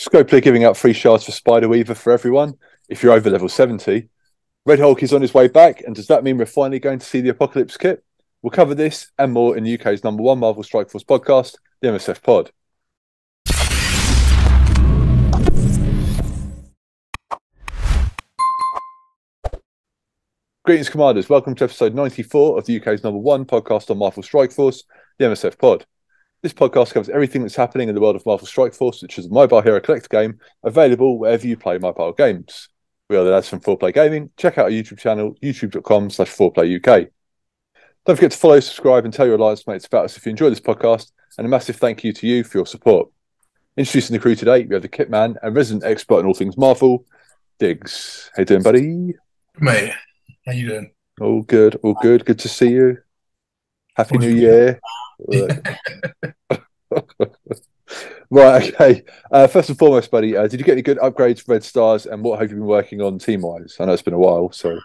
Scopely giving out free shards for Spider Weaver for everyone. If you're over level 70, Red Hulk is on his way back. And does that mean we're finally going to see the Apocalypse kit? We'll cover this and more in the UK's number one Marvel Strike Force podcast, the MSF Pod. Greetings, Commanders. Welcome to episode 94 of the UK's number one podcast on Marvel Strike Force, the MSF Pod. This podcast covers everything that's happening in the world of Marvel Strike Force, which is a mobile hero collector game available wherever you play mobile games. We are the lads from 4Play Gaming. Check out our YouTube channel, youtube.com slash 4playuk. Don't forget to follow, subscribe, and tell your alliance mates about us if you enjoy this podcast. And a massive thank you to you for your support. Introducing the crew today, we have the Kitman and resident expert in all things Marvel, Digz. How you doing, buddy? Mate, how you doing? All good, all good. Good to see you. Happy New Year. right, okay. Uh, first and foremost, buddy, uh, did you get any good upgrades, for red stars, and what have you been working on team wise? I know it's been a while, so.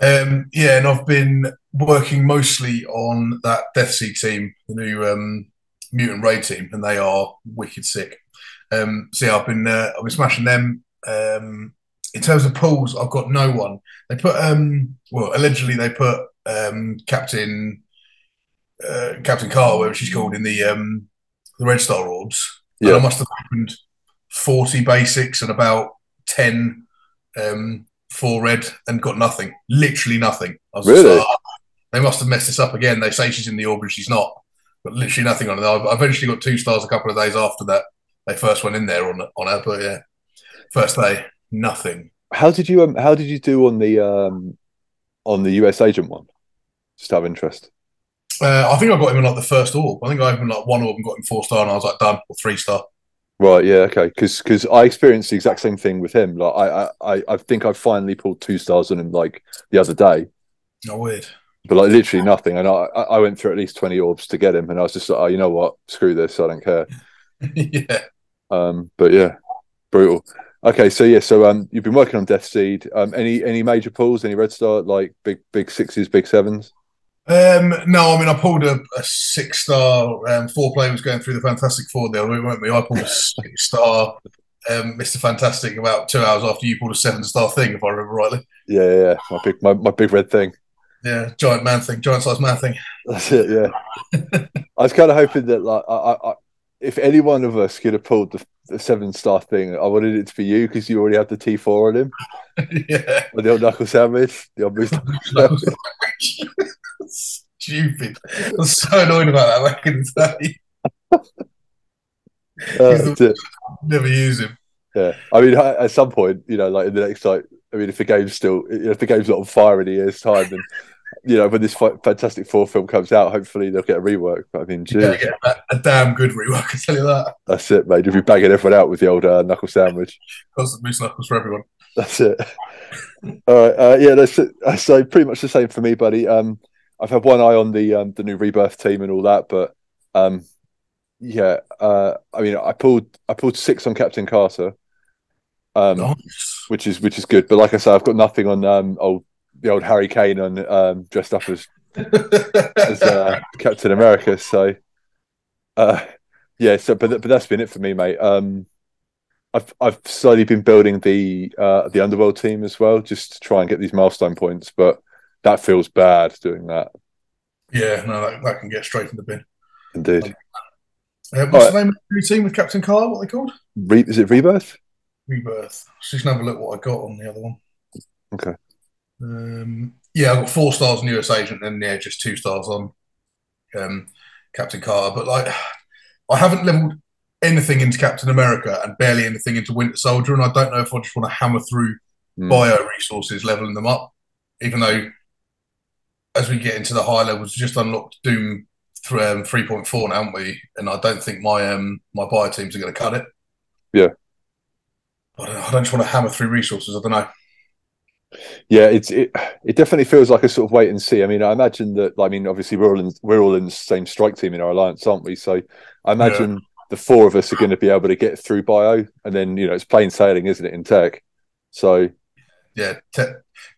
Um, yeah, and I've been working mostly on that Death Seed team, the new um, mutant raid team, and they are wicked sick. Um, so yeah, I've been uh, I've been smashing them. Um, in terms of pools, I've got no one. They put um, well, allegedly they put um, Captain uh, Captain Carter, whatever she's called, in the um, the Red Star orbs. Yeah. I must have opened forty basics and about ten um, for red and got nothing. Literally nothing. really? Like, oh, they must have messed this up again. They say she's in the orb and she's not. But literally nothing on it. I eventually got two stars a couple of days after that. They first went in there on on her, but yeah, first day nothing. How did you um, How did you do on the um, on the US agent one? Just have interest. Uh, I think I got him in like the first orb. I think I opened like one orb and got him four star, and I was like done or three star. Right. Yeah. Okay. Because because I experienced the exact same thing with him. Like I I I think I finally pulled two stars on him like the other day. Oh, weird. But like literally nothing, and I I went through at least twenty orbs to get him, and I was just like, oh, you know what, screw this, I don't care. yeah. Um. But yeah, brutal. Okay, so yeah, so um, you've been working on Death Seed. Um, any any major pulls? Any red star like big big sixes, big sevens? Um, no, I mean I pulled a, a six star. Um, four player was going through the Fantastic Four deal, weren't we? I pulled a six star. Um, Mr. Fantastic about two hours after you pulled a seven star thing, if I remember rightly. Yeah, yeah, my big my, my big red thing. Yeah, giant man thing, giant size man thing. That's it. Yeah, I was kind of hoping that like I, I, if any one of us could have pulled the, the seven star thing, I wanted it to be you because you already had the T four on him. yeah, the old knuckle sandwich, the old knuckle sandwich stupid. I was so annoyed about that back in the day. Uh, never use him. Yeah, I mean, at some point, you know, like in the next, like, I mean, if the game's still, if the game's not on fire in a year's time, then you know, when this Fantastic Four film comes out, hopefully they'll get a rework. But I mean, yeah, get a, a, damn good rework. I tell you that. That's it, mate. If you bagging everyone out with the old uh, knuckle sandwich, constant moose knuckles for everyone. That's it. All right, uh, yeah, that's it. So pretty much the same for me, buddy. Um, I've had one eye on the um, the new rebirth team and all that, but um, yeah, uh, I mean, I pulled I pulled six on Captain Carter, um, nice. which is which is good. But like I said, I've got nothing on um, old the old Harry Kane on um, dressed up as as uh, Captain America. So, uh, yeah, so but but that's been it for me, mate. Um, I've I've slowly been building the uh, the underworld team as well, just to try and get these milestone points, but that feels bad doing that. Yeah, no, that, that can get straight in the bin. Indeed. Uh, what's right. the name of the team with Captain Carl? What are they called? Re- is it Rebirth? Rebirth. Just have a look what I got on the other one. Okay. Um, yeah, I've got four stars on US Agent, and yeah, just two stars on um, Captain Carter. But like, I haven't leveled anything into Captain America and barely anything into Winter Soldier, and I don't know if I just want to hammer through mm. bio resources, leveling them up, even though as we get into the high levels, just unlocked Doom um, 3.4 now, haven't we? And I don't think my um, my bio teams are going to cut it. Yeah. I don't, I don't just want to hammer through resources. I don't know. Yeah, it's it. It definitely feels like a sort of wait and see. I mean, I imagine that. I mean, obviously, we're all in we're all in the same strike team in our alliance, aren't we? So, I imagine yeah. the four of us are going to be able to get through bio, and then you know it's plain sailing, isn't it, in tech? So, yeah, tech,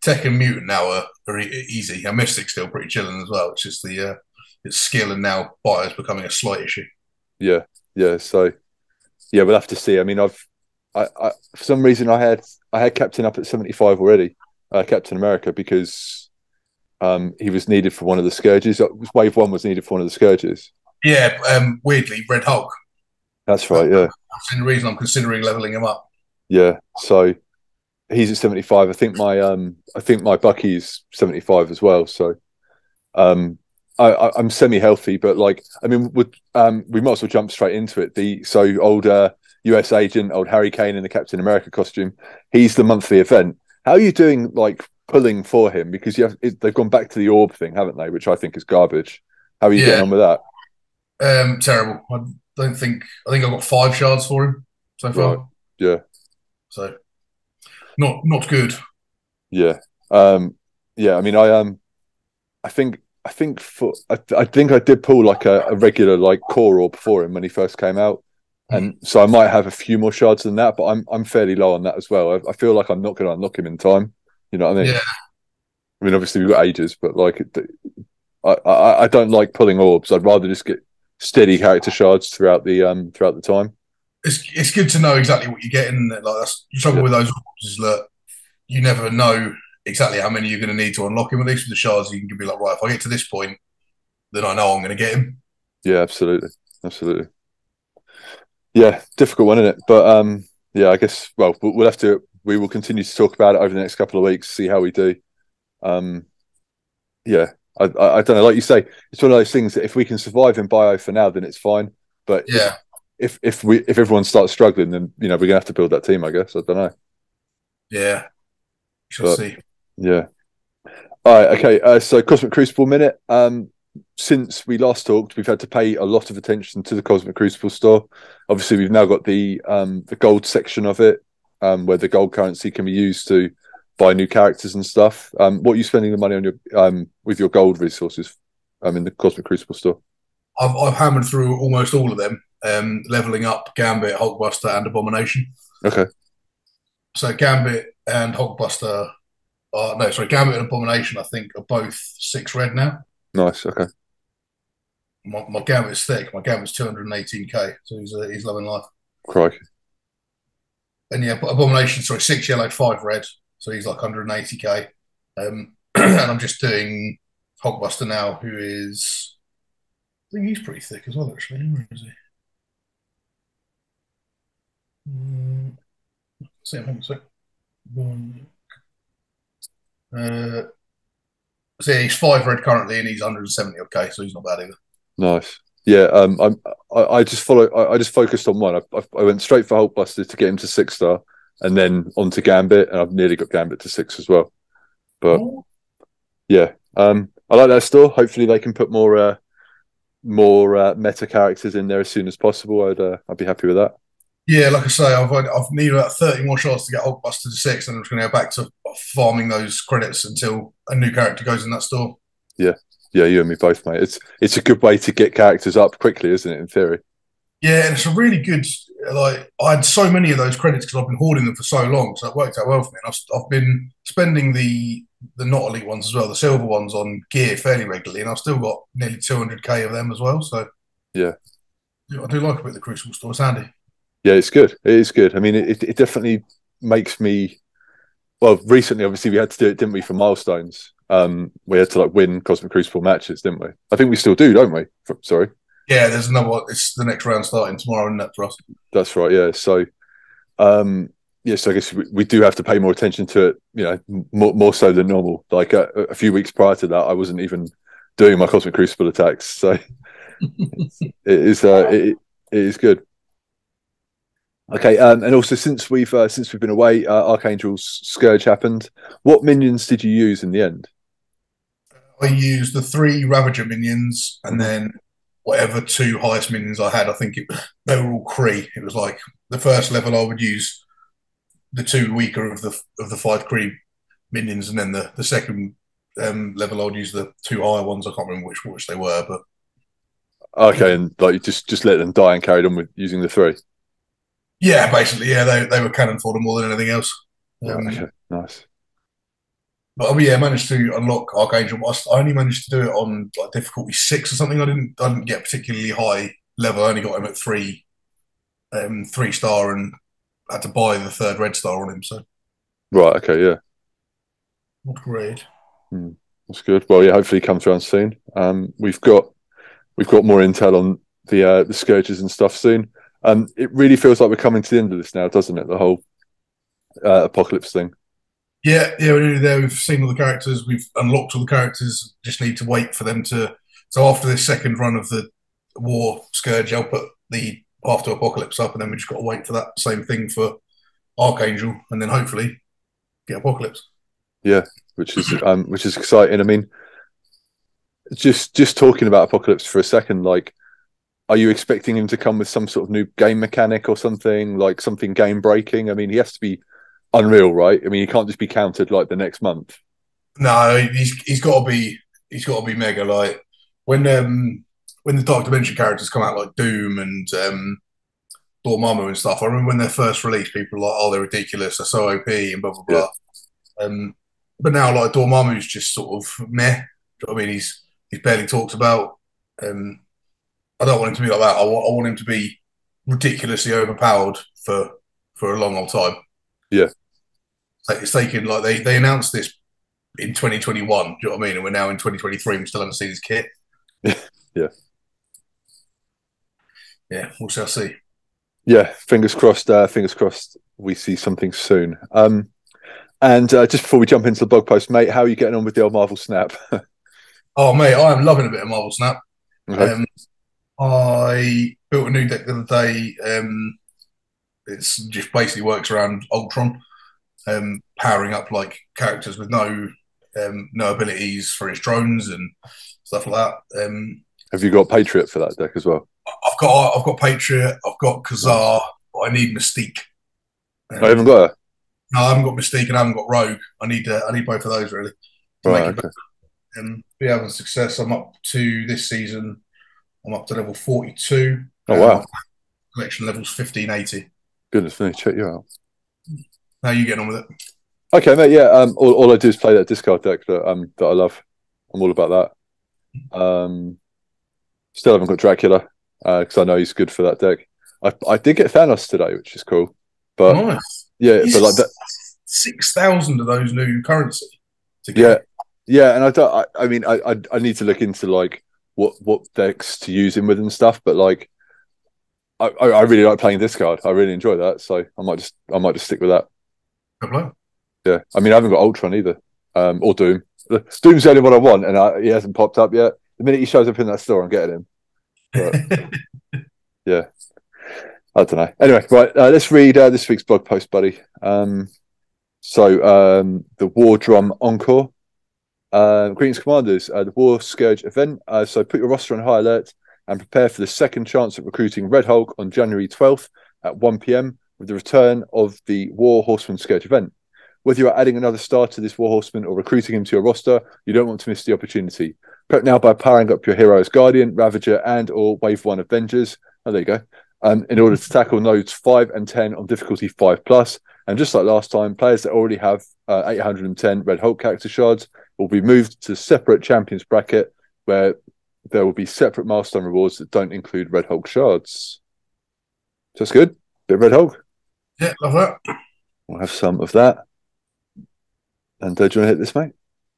tech and mutant now are very easy. And Mystic's still pretty chilling as well. It's just the uh, it's skill and now is becoming a slight issue. Yeah, yeah. So, yeah, we'll have to see. I mean, I've I, I, for some reason I had I had Captain up at seventy five already, uh, Captain America, because um, he was needed for one of the scourges. Wave one was needed for one of the scourges. Yeah, um, weirdly, Red Hulk. That's right. Yeah, that's the reason I'm considering leveling him up. Yeah, so he's at seventy five. I think my um, I think my Bucky's seventy five as well. So, um, I, I'm semi healthy, but like, I mean, would um, we might as well jump straight into it. The so old uh, US agent, old Harry Kane in the Captain America costume. He's the monthly event. How are you doing? Like pulling for him because you have it, they've gone back to the orb thing, haven't they? Which I think is garbage. How are you yeah. getting on with that? Um, terrible. I don't think. I think I've got five shards for him so far. Right. Yeah. So, not not good. Yeah. Um. Yeah. I mean, I um. I think I think for I, I think I did pull like a, a, regular like core orb for him when he first came out, and so I might have a few more shards than that, but I'm I'm fairly low on that as well. I, I feel like I'm not going to unlock him in time. You know what I mean? Yeah. I mean, obviously we've got ages, but like, I, I, I don't like pulling orbs. I'd rather just get steady character shards throughout the um throughout the time. It's it's good to know exactly what you're getting. Like that's the trouble yeah. with those is that you never know exactly how many you're going to need to unlock him. At least with the shards, you can be like, right, if I get to this point, then I know I'm going to get him. Yeah, absolutely, absolutely. Yeah, difficult one, isn't it? But um, yeah, I guess well, we'll have to we will continue to talk about it over the next couple of weeks, see how we do. Um, yeah, I, I, I, don't know. Like you say, it's one of those things that if we can survive in bio for now, then it's fine. But yeah, if if we if everyone starts struggling, then you know we're gonna have to build that team. I guess I don't know. Yeah, shall but, see. Yeah. All right. Okay. Uh, so Cosmic Crucible minute. Um, since we last talked, we've had to pay a lot of attention to the Cosmic Crucible store. Obviously, we've now got the um, the gold section of it um, where the gold currency can be used to buy new characters and stuff. Um, what are you spending the money on your um, with your gold resources um, in the Cosmic Crucible store? I've, I've hammered through almost all of them, um, leveling up Gambit, Hulkbuster, and Abomination. Okay. So Gambit and Hulkbuster, uh, no, sorry, Gambit and Abomination, I think, are both six red now. Nice. Okay. My, my Gambit's thick. My Gambit's 218k, so he's uh, he's loving life. Crikey and yeah, but Abomination, sorry, six yellow, five red. So he's like 180k. Um, and I'm just doing Hulkbuster now, who is, I think he's pretty thick as well, actually. Where is he? Mm, see him, so. Uh, so yeah, he's five red currently, and he's 170 okay, so he's not bad either. Nice. Yeah, um, I'm. I, I just follow. I, I, just focused on one. I, I, went straight for Hulkbuster to get him to six star, and then on to Gambit, and I've nearly got Gambit to six as well. But yeah, um, I like that store. Hopefully, they can put more uh, more uh, meta characters in there as soon as possible. I'd uh, I'd be happy with that. Yeah, like I say, I've I've needed about thirty more shots to get Hulkbuster to six, and I'm just going to go back to farming those credits until a new character goes in that store. Yeah, yeah, you and me both, mate. It's it's a good way to get characters up quickly, isn't it? In theory. Yeah, and it's a really good. Like I had so many of those credits because I've been hoarding them for so long, so it worked out well for me. And I've, I've been spending the the not elite ones as well, the silver ones on gear fairly regularly, and I've still got nearly 200k of them as well. So yeah, I do like a bit of the Crucible store. It's handy. Yeah, it's good. It is good. I mean, it, it definitely makes me. Well, recently, obviously, we had to do it, didn't we, for milestones? um, we had to like win Cosmic Crucible matches, didn't we? I think we still do, don't we? Sorry. Yeah, there's another. It's the next round starting tomorrow, isn't it, for us? That's right. Yeah. So, um, yes, I guess we, we, do have to pay more attention to it. You know, more, more so than normal. Like a, uh, a, few weeks prior to that, I wasn't even doing my Cosmic Crucible attacks. So it is. Uh, it, it is good. Okay, um, and also since we've uh, since we've been away, uh, Archangel's Scourge happened. What minions did you use in the end? I used the three Ravager minions and then whatever two highest minions I had. I think it, they were all Kree. It was like the first level I would use the two weaker of the of the five Kree minions, and then the the second um, level I would use the two higher ones. I can't remember which which they were, but okay, and like just just let them die and carried on with using the three. Yeah, basically, yeah, they they were cannon fodder more than anything else. Um, okay, nice. But yeah, I managed to unlock Archangel. I only managed to do it on like difficulty six or something. I didn't I didn't get particularly high level. I only got him at three, um, three star and had to buy the third red star on him. So Right. Okay. Yeah. not great. That's good. Well, yeah. Hopefully, he comes around soon. Um, we've got we've got more intel on the uh, the scourges and stuff soon. Um, it really feels like we're coming to the end of this now, doesn't it? The whole uh, apocalypse thing. Yeah, yeah, we're nearly there. We've seen all the characters. We've unlocked all the characters. Just need to wait for them to. So after this second run of the war scourge, I'll put the after apocalypse up, and then we just got to wait for that same thing for Archangel, and then hopefully get apocalypse. Yeah, which is um, which is exciting. I mean, just just talking about Apocalypse for a second, like, are you expecting him to come with some sort of new game mechanic or something like something game breaking? I mean, he has to be unreal, right? I mean, he can't just be countered like the next month. No, he's he's got to be he's got to be mega. Like when um when the Dark Dimension characters come out, like Doom and um Dormammu and stuff. I remember when they're first released, people were like, "Oh, they're ridiculous. They're so OP," and blah blah blah. Um, but now, like Dormammu's just sort of meh. Do you know what I mean? He's he's barely talked about. Um, I don't want him to be like that. I want I want him to be ridiculously overpowered for for a long old time. Yeah. It's taken like they they announced this in 2021. Do you know what I mean? And we're now in 2023. We still haven't seen his kit. Yeah. Yeah, we shall see. Yeah, fingers crossed. Uh, fingers crossed. We see something soon. Um, and uh, just before we jump into the blog post, mate, how are you getting on with the old Marvel Snap? Oh mate, I am loving a bit of Marvel Snap. Okay. Um, I built a new deck the other day. Um, it's just basically works around Ultron, um, powering up like characters with no um, no abilities for his drones and stuff like that. Um, Have you got Patriot for that deck as well? I've got I've got Patriot, I've got Ka-Zar, but I need Mystique. Um, I haven't got her. no, I haven't got Mystique and I haven't got Rogue. I need uh, I need both of those really. to Right. make it Okay. um, be having success. I'm up to this season. I'm up to level 42. Oh wow. Um, collection levels 1580. Goodness me, check you out. How are you getting on with it? Okay, mate. Yeah. Um. All, all I do is play that discard deck that um that I love. I'm all about that. Um. Still haven't got Dracula because I know he's good for that deck. I I did get Thanos today, which is cool. But nice. yeah, but like that. Six thousand of those new currency. To Yeah, yeah, and I don't. I, I mean, I, I I need to look into like what what decks to use him with and stuff. But like, I I really like playing this card. I really enjoy that. So I might just I might just stick with that. Yeah, I mean, I haven't got Ultron either, um, or Doom. The- Doom's the only one I want, and I, he hasn't popped up yet. The minute he shows up in that store, I'm getting him. Yeah, I don't know. Anyway, right, uh, let's read uh, this week's blog post, buddy. Um, so, um, the War Drum Encore. Uh, greetings, Commanders. Uh, the War Scourge event. Uh, so, put your roster on high alert and prepare for the second chance at recruiting Red Hulk on January 12th at 1 pm with the return of the War Horseman Scourge event. Whether you are adding another star to this War Horseman or recruiting him to your roster, you don't want to miss the opportunity. Prep now by powering up your heroes Guardian, Ravager, and or Wave 1 Avengers. Oh, there you go um, in order to tackle nodes 5 and 10 on difficulty 5 plus. And just like last time, players that already have uh, 810 Red Hulk character shards will be moved to separate champions bracket where there will be separate milestone rewards that don't include Red Hulk shards. So that's good. Bit of Red Hulk. yeah, love that. We'll have some of that. And uh, do you want to hit this, mate?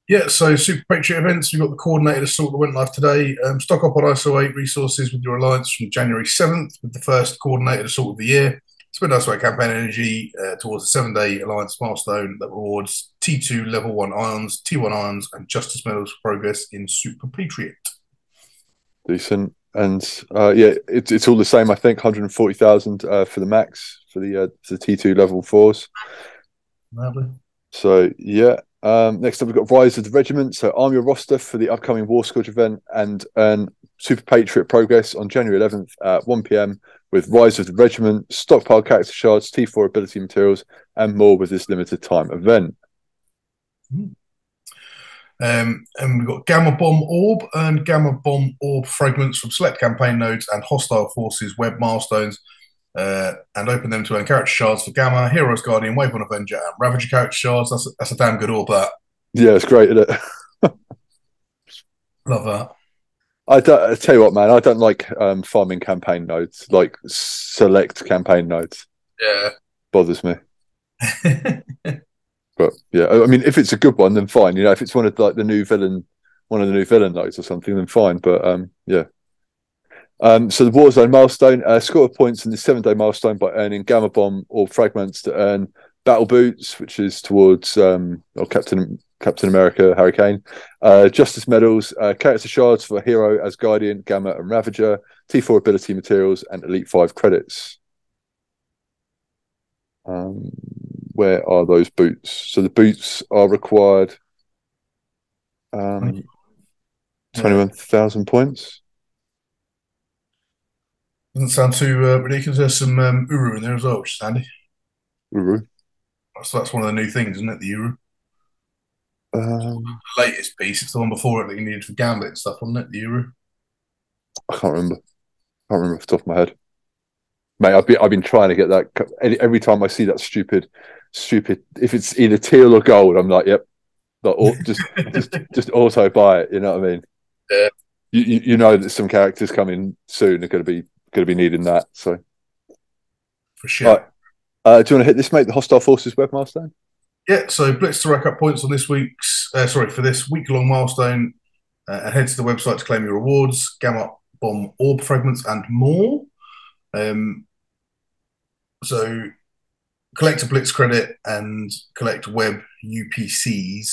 Yeah, so Super Patriot events. We've got the coordinated assault that went live today. Um, stock up on ISO 8 resources with your alliance from January 7th with the first coordinated assault of the year. Spend ISO 8 campaign energy uh, towards a seven day alliance milestone that rewards T2 level 1 ions, T1 ions, and justice medals for progress in Super Patriot. Decent. And uh, yeah, it's it's all the same. I think 140,000 uh, for the max for the uh, for the T2 level fours. Lovely. So yeah. Um, next up, we've got Rise of the Regiment. So arm your roster for the upcoming War Scourge event and earn Super Patriot progress on January 11th at 1 p.m. with Rise of the Regiment, stockpile character shards, T4 ability materials, and more with this limited time event. Um, and we've got Gamma Bomb Orb and Gamma Bomb Orb fragments from select campaign nodes and hostile forces web milestones. Uh, and open them to earn character shards for Gamma, Heroes Guardian, Wave 1 Avenger, and Ravager character shards. That's a, that's a damn good orb, that. Yeah, it's great, isn't it? Love that. I, don't, I tell you what, man, I don't like um, farming campaign nodes, like select campaign nodes. Yeah. Bothers me. but yeah, I mean, if it's a good one, then fine. You know, if it's one of like the new villain, one of the new villain nodes or something, then fine. But um, yeah. Um, so the Warzone milestone, uh, score of points in the seven day milestone by earning Gamma Bomb or fragments to earn Battle Boots, which is towards um, or Captain Captain America, Hurricane, uh, Justice Medals, uh, character shards for Hero as Guardian, Gamma, and Ravager, T4 ability materials, and Elite 5 credits. Um, where are those boots? So the boots are required um, 21,000 points. Doesn't sound too uh, ridiculous. There's some um, Uru in there as well, which is handy. Uru. So that's one of the new things, isn't it? The Uru. Um, The latest piece. It's the one before it that you needed for Gambit and stuff, wasn't it? The Uru. I can't remember. I can't remember off the top of my head. Mate, I've been I've been trying to get that every time I see that stupid, stupid. If it's either teal or gold, I'm like, yep, like, just just just auto buy it. You know what I mean? Yeah. You, you you know that some characters coming soon are going to be going to be needing that. So, For sure. Right. uh, do you want to hit this, mate? The hostile forces webmaster. Yeah, so Blitz to rack up points on this week's, uh, sorry, for this week long milestone uh, and head to the website to claim your rewards, Gamma Bomb Orb Fragments, and more. Um, so collect a Blitz credit and collect web UPCs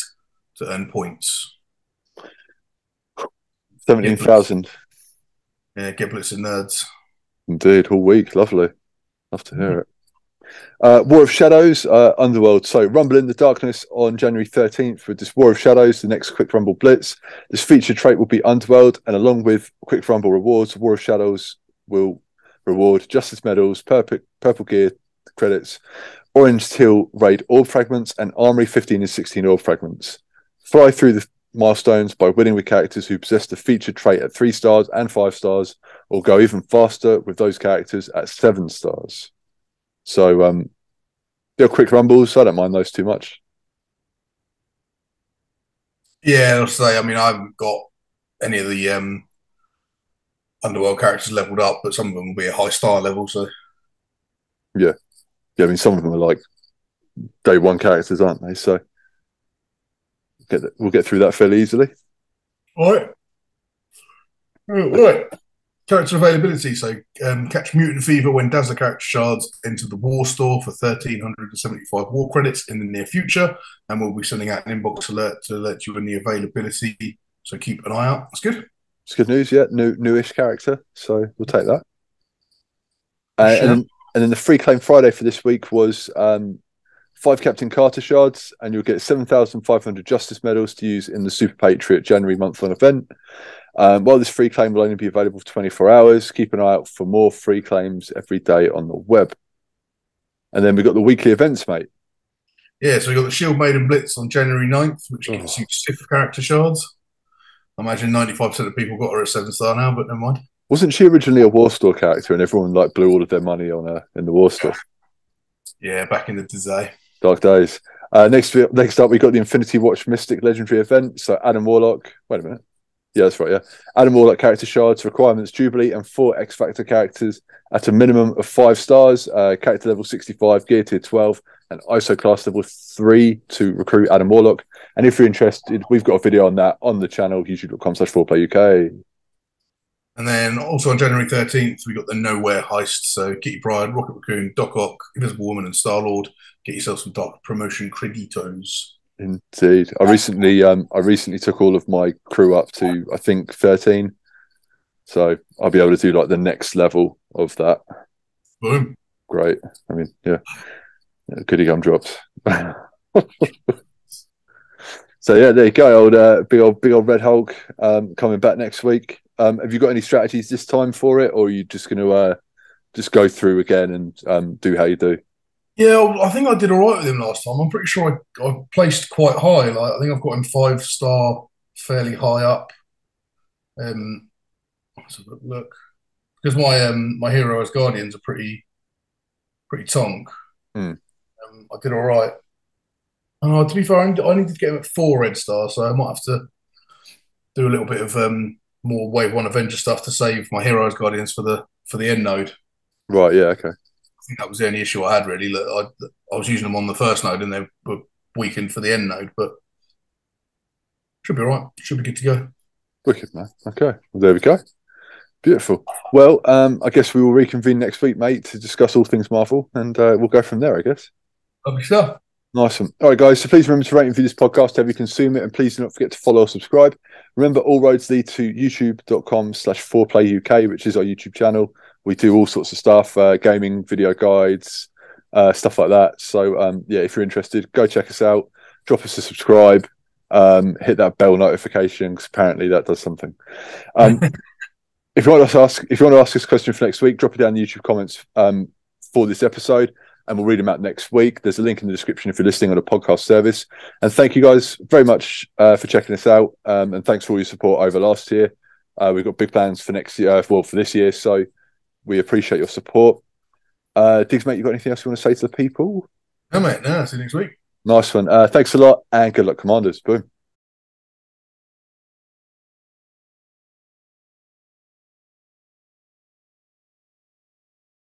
to earn points. Seventeen thousand. Yeah, get Blitz and nerds. Indeed, all week. Lovely. Love to hear it. Uh, War of Shadows, uh, Underworld. So, Rumble in the Darkness on January 13th with this War of Shadows, the next Quick Rumble Blitz. This featured trait will be Underworld, and along with Quick Rumble rewards, War of Shadows will reward Justice Medals, Purple, purple Gear credits, Orange Teal Raid Orb Fragments, and Armory 15 and 16 Orb Fragments. Fly through the milestones by winning with characters who possess the featured trait at three stars and five stars, or go even faster with those characters at seven stars. So um they're quick rumbles. I don't mind those too much. Yeah, I'll say, I mean, I haven't got any of the um, Underworld characters leveled up, but some of them will be a high star level, so Yeah, yeah. I mean some of them are like day one characters, aren't they? So get we'll get through that fairly easily. All right. All right. Character availability. So um, catch Mutant Fever when Dazzler character shards enter the War Store for 1,375 war credits in the near future. And we'll be sending out an inbox alert to let you when the availability. So keep an eye out. That's good. It's good news, yeah. New newish character, so we'll take that. Uh, Sure. and, then, and then the free claim Friday for this week was um, five Captain Carter shards, and you'll get seven thousand five hundred Justice medals to use in the Super Patriot January month long event. Um, while this free claim will only be available for twenty four hours, keep an eye out for more free claims every day on the web. And then we've got the weekly events, mate. Yeah, so we've got the Shield Maiden Blitz on January 9th, which gets Oh. you Sif character shards. I imagine 95% of people got her at seven star now, but never mind. Wasn't she originally a War Store character, and everyone like blew all of their money on her in the War Store? Yeah, back in the day. Dark days. Uh, next, next up, we've got the Infinity Watch Mystic Legendary event. So Adam Warlock. Wait a minute. Yeah, that's right. Yeah, Adam Warlock character shards requirements Jubilee and four X Factor characters at a minimum of five stars. Uh, character level sixty-five, gear tier twelve, and ISO class level three to recruit Adam Warlock. And if you're interested, we've got a video on that on the channel youtube.com slash 4play UK. And then also on January 13th, we got the Nowhere Heist. So Kitty Pryde, Rocket Raccoon, Doc Ock, Invisible Woman, and Star Lord. Get yourself some Dark Promotion creditos. Indeed. I recently um I recently took all of my crew up to I think 13. So I'll be able to do like the next level of that. Boom. Great. I mean, yeah. yeah goody gum drops. so yeah, there you go. Old uh, big old big old Red Hulk um coming back next week. Um have you got any strategies this time for it or are you just gonna uh just go through again and um do how you do? Yeah, I think I did all right with him last time. I'm pretty sure I, I placed quite high. Like I think I've got him five star, fairly high up. Um, let's have a look because my um my hero as guardians are pretty pretty tonk. Hmm. Um, I did all right. Oh, to be fair, I need, I need to get him at four red stars, so I might have to do a little bit of um more wave one Avenger stuff to save my heroes guardians for the for the end node. Right, yeah, okay. I think that was the only issue I had really. Look, I, I was using them on the first node and they were weakened for the end node, but should be all right. Should be good to go. Wicked, man. Okay. Well, there we go. Beautiful. Well, um, I guess we will reconvene next week, mate, to discuss all things Marvel, and uh, we'll go from there, I guess. Lovely stuff. Nice one. All right, guys. So please remember to rate and view this podcast however you consume it, and please do not forget to follow or subscribe. Remember, all roads lead to youtube.com slash 4play UK, which is our YouTube channel. We do all sorts of stuff, uh, gaming, video guides, uh, stuff like that. So, um, yeah, if you're interested, go check us out. Drop us a subscribe. Um, hit that bell notification because apparently that does something. Um, if you want to ask, if you want to ask us a question for next week, drop it down in the YouTube comments um, for this episode and we'll read them out next week. There's a link in the description if you're listening on a podcast service. And thank you guys very much uh, for checking us out. Um, and thanks for all your support over last year. Uh, we've got big plans for next year, uh, well, for this year. So we appreciate your support. Uh, Digz, mate, you got anything else you want to say to the people? No, mate. No, see you next week. Nice one. Uh, thanks a lot and good luck, Commanders. Boom.